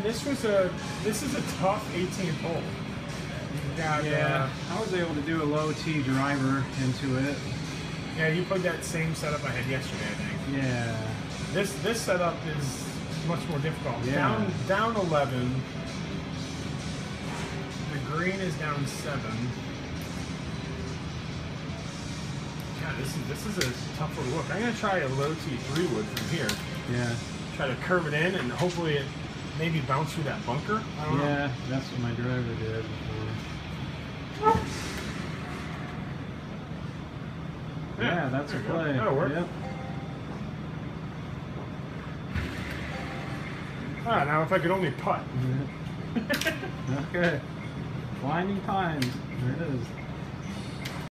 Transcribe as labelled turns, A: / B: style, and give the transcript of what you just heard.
A: man, this was a this is a tough 18th hole. Got,
B: Yeah,
A: uh,
B: I was able to do a low T driver into it.
A: yeah, you played that same setup I had yesterday, I think.
B: Yeah.
A: This this setup is much more difficult.
B: Yeah.
A: Down down 11. The green is down seven. God, this is this is a tough one look. I'm gonna try a low T three wood from here.
B: Yeah.
A: Try to curve it in and hopefully it maybe bounce through that bunker. Don't know.
B: Yeah, that's what my driver did before. Yeah, that's a
A: go.
B: play.
A: That'll work.
B: Yep.
A: Ah, now if I could only putt.
B: okay. Winding Pines. There it is.